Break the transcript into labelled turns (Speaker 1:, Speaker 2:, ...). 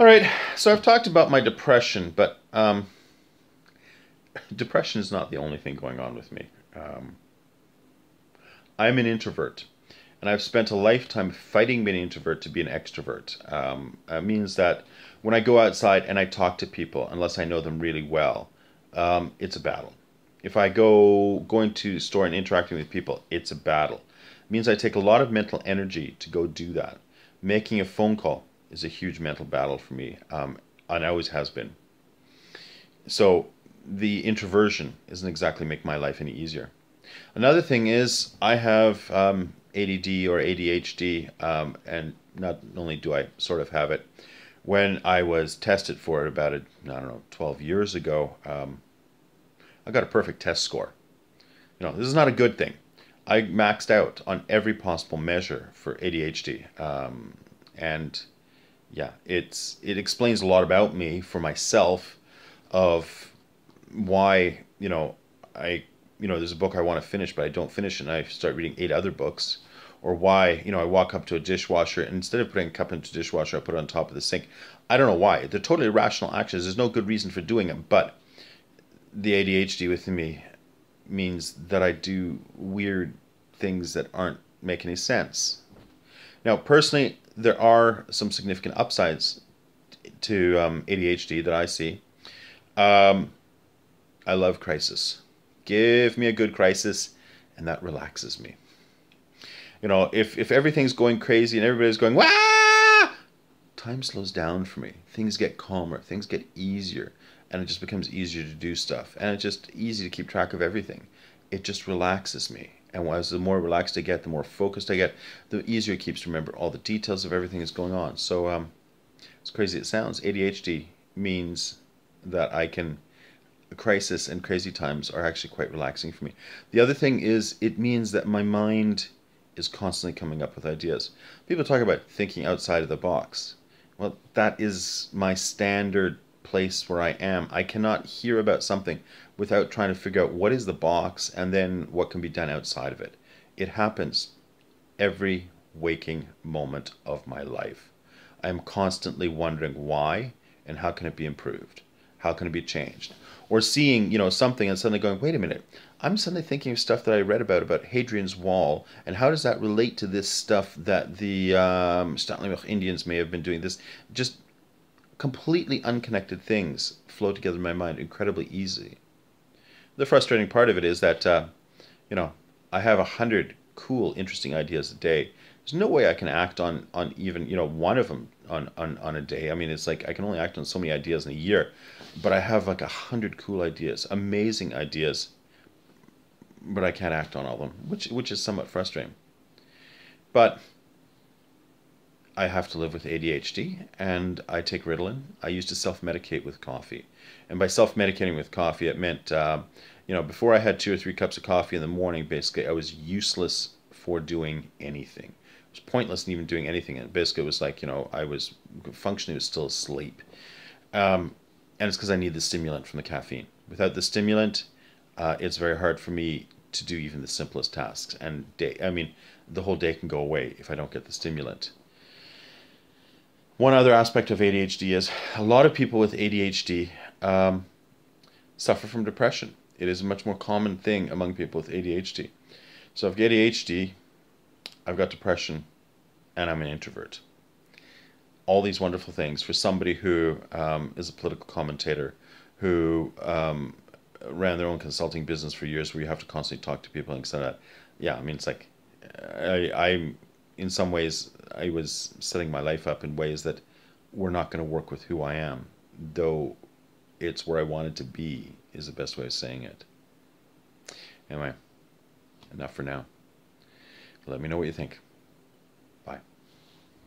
Speaker 1: All right, so I've talked about my depression, but um, depression is not the only thing going on with me. Um, I'm an introvert, and I've spent a lifetime fighting being an introvert to be an extrovert. Um, it means that when I go outside and I talk to people, unless I know them really well, um, it's a battle. If I go going to store and interacting with people, it's a battle. It means I take a lot of mental energy to go do that. Making a phone call is a huge mental battle for me, um, and always has been. So the introversion doesn't exactly make my life any easier. Another thing is I have um, ADD or ADHD, um, and not only do I sort of have it, when I was tested for it about, I don't know, 12 years ago, um, I got a perfect test score. You know, this is not a good thing. I maxed out on every possible measure for ADHD. Um, and yeah, it's it explains a lot about me for myself of why, you know, I you know, there's a book I want to finish, but I don't finish and I start reading eight other books. Or why, you know, I walk up to a dishwasher, and instead of putting a cup into the dishwasher, I put it on top of the sink. I don't know why. They're totally irrational actions. There's no good reason for doing it, but the ADHD within me means that I do weird things that aren't make any sense. Now, personally, there are some significant upsides to um, ADHD that I see. Um, I love crisis. Give me a good crisis, and that relaxes me. You know, if, if everything's going crazy and everybody's going, wah, time slows down for me. Things get calmer, things get easier, and it just becomes easier to do stuff. And it's just easy to keep track of everything. It just relaxes me. And as the more relaxed I get, the more focused I get, the easier it keeps to remember all the details of everything that's going on. So, um, crazy it sounds, ADHD means that I can crisis and crazy times are actually quite relaxing for me. The other thing is it means that my mind is constantly coming up with ideas. People talk about thinking outside of the box. Well, that is my standard place where I am. I cannot hear about something without trying to figure out what is the box and then what can be done outside of it. It happens every waking moment of my life. I am constantly wondering why and how can it be improved? How can it be changed? Or seeing, you know, something and suddenly going, wait a minute, I'm suddenly thinking of stuff that I read about, about Hadrian's Wall, and how does that relate to this stuff that the um, Indians may have been doing? This just completely unconnected things flow together in my mind incredibly easy. The frustrating part of it is that, uh, you know, I have a hundred cool, interesting ideas a day. There's no way I can act on on even you know one of them on, on, on a day. I mean, it's like I can only act on so many ideas in a year, but I have like a hundred cool ideas, amazing ideas, but I can't act on all of them, which which is somewhat frustrating. But I have to live with ADHD, and I take Ritalin. I used to self-medicate with coffee, and by self-medicating with coffee, it meant uh, you know before I had two or three cups of coffee in the morning, basically I was useless for doing anything it was pointless in even doing anything. And basically, it was like you know I was functioning, was still asleep, um, and it's because I need the stimulant from the caffeine. Without the stimulant, uh, it's very hard for me to do even the simplest tasks. And day, I mean, the whole day can go away if I don't get the stimulant. One other aspect of ADHD is a lot of people with ADHD um, suffer from depression. It is a much more common thing among people with ADHD. So if you have ADHD, I've got depression, and I'm an introvert. All these wonderful things for somebody who um, is a political commentator, who um, ran their own consulting business for years, where you have to constantly talk to people and so that. Yeah, I mean, it's like I, I'm in some ways I was setting my life up in ways that were not going to work with who I am, though it's where I wanted to be is the best way of saying it. Anyway, enough for now. Let me know what you think.